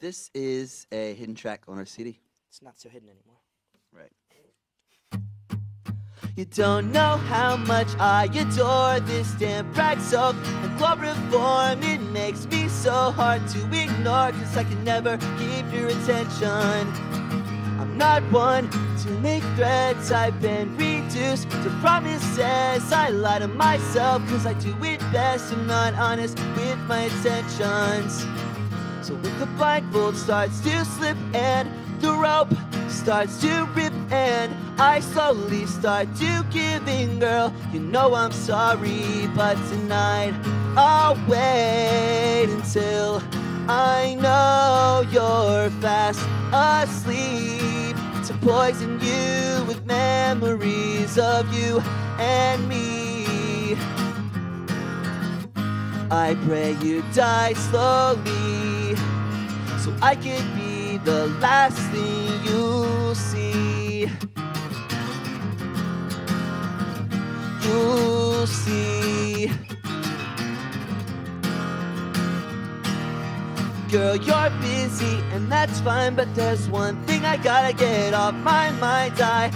This is a hidden track on our CD. It's not so hidden anymore. Right. You don't know how much I adore this damn prag soak and chloroform. It makes me so hard to ignore, cause I can never keep your attention. I'm not one to make threats, I've been reduced to promises. I lie to myself, cause I do it best. I'm not honest with my intentions. So when the blindfold starts to slip and the rope starts to rip and I slowly start to give in, girl, you know I'm sorry, but tonight I'll wait until I know you're fast asleep to poison you with memories of you and me. I pray you die slowly so I can be the last thing you see. You see. Girl, you're busy and that's fine, but there's one thing I gotta get off my mind. I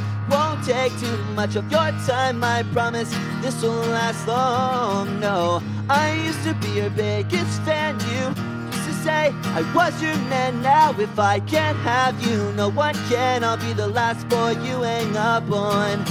take too much of your time, I promise this will last long. No, I used to be your biggest fan. You used to say I was your man. Now, if I can't have you, no one can. I'll be the last boy you hang up on.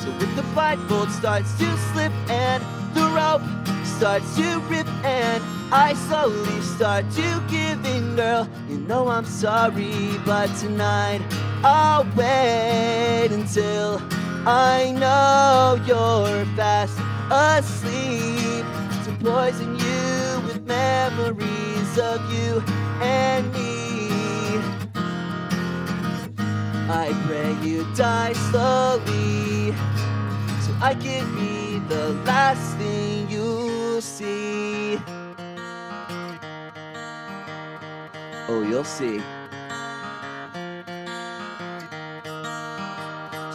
So if the fight blindfold starts to slip and the rope starts to rip and I slowly start to give in, girl, you know I'm sorry, but tonight I'll wait until I know you're fast asleep to poison you with memories of you and me. I pray you die slowly so I can be the last thing you see. Oh, you'll see.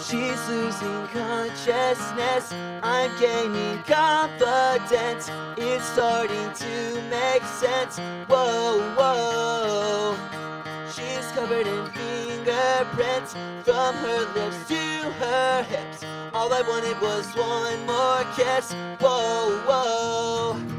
She's losing consciousness. I'm gaining confidence. It's starting to make sense. Whoa, whoa. She's covered in fingerprints from her lips to her hips. All I wanted was one more kiss. Whoa, whoa.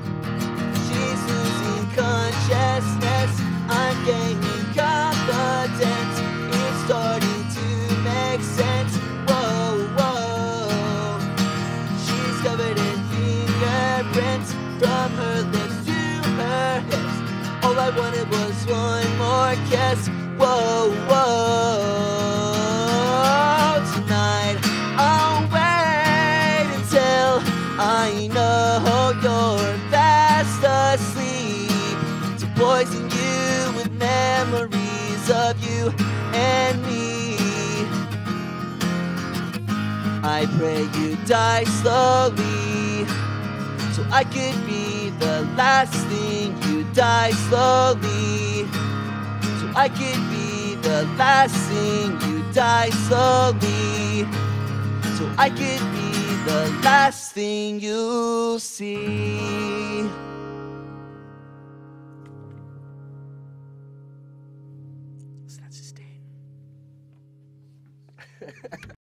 Fingerprints from her lips to her hips. All I wanted was one more kiss. Whoa, whoa. Tonight I'll wait until I know you're fast asleep to poison you with memories of you and me. I pray you die slowly so I could be the last thing you die slowly so I could be the last thing you die slowly so I could be the last thing you see. It's not sustained.